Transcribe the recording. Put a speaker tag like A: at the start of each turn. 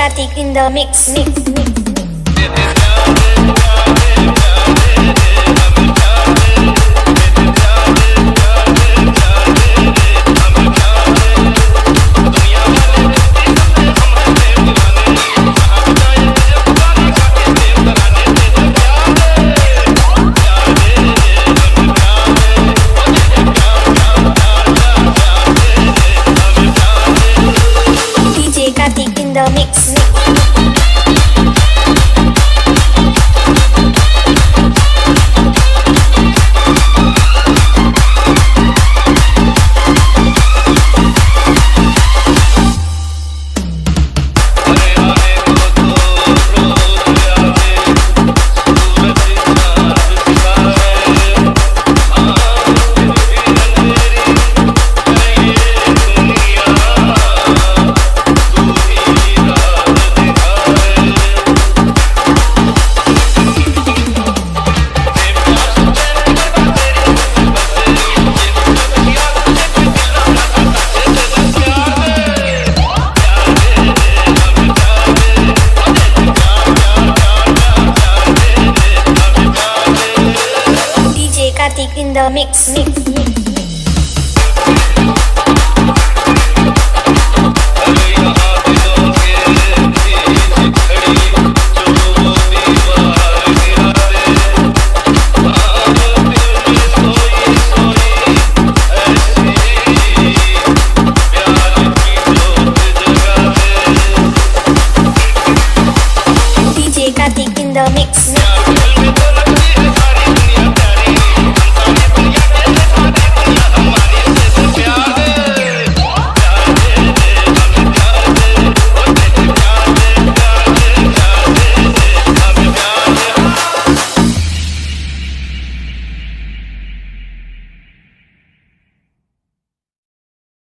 A: Static in the mix, mix, mix. The mix, mix, mix.